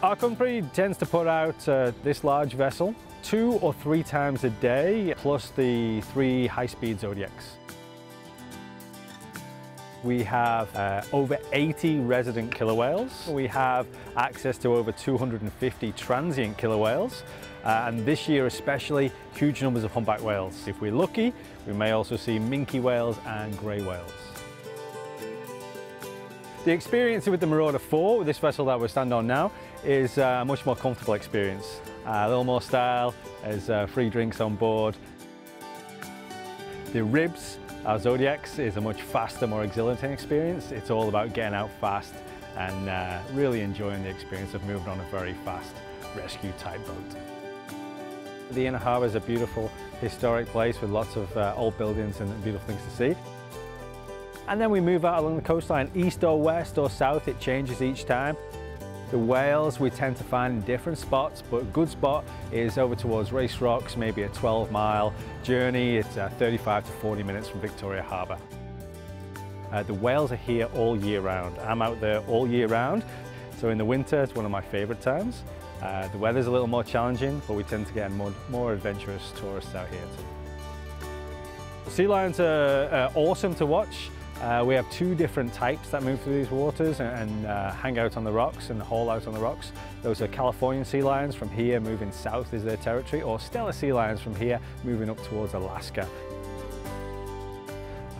Our company tends to put out uh, this large vessel two or three times a day, plus the three high-speed Zodiacs. We have uh, over 80 resident killer whales. We have access to over 250 transient killer whales. Uh, and this year especially, huge numbers of humpback whales. If we're lucky, we may also see minke whales and grey whales. The experience with the Marauder 4, with this vessel that we're standing on now, is a much more comfortable experience. Uh, a little more style, there's uh, free drinks on board. The ribs, our Zodiacs, is a much faster, more exhilarating experience. It's all about getting out fast and uh, really enjoying the experience of moving on a very fast rescue type boat. The Inner Harbour is a beautiful historic place with lots of uh, old buildings and beautiful things to see. And then we move out along the coastline, east or west or south, it changes each time. The whales we tend to find in different spots, but a good spot is over towards Race Rocks, maybe a 12 mile journey. It's uh, 35 to 40 minutes from Victoria Harbour. Uh, the whales are here all year round. I'm out there all year round. So in the winter, it's one of my favourite times. Uh, the weather's a little more challenging, but we tend to get more, more adventurous tourists out here too. Sea lions are awesome to watch. Uh, we have two different types that move through these waters and, and uh, hang out on the rocks and haul out on the rocks. Those are Californian sea lions from here moving south is their territory or Steller sea lions from here moving up towards Alaska.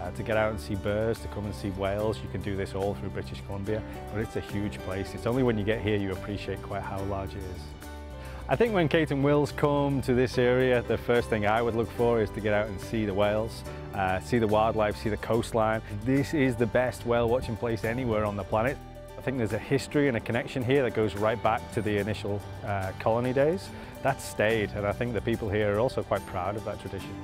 Uh, to get out and see birds, to come and see whales, you can do this all through British Columbia, but it's a huge place. It's only when you get here you appreciate quite how large it is. I think when Kate and Wills come to this area, the first thing I would look for is to get out and see the whales, uh, see the wildlife, see the coastline. This is the best whale watching place anywhere on the planet. I think there's a history and a connection here that goes right back to the initial uh, colony days. That's stayed and I think the people here are also quite proud of that tradition.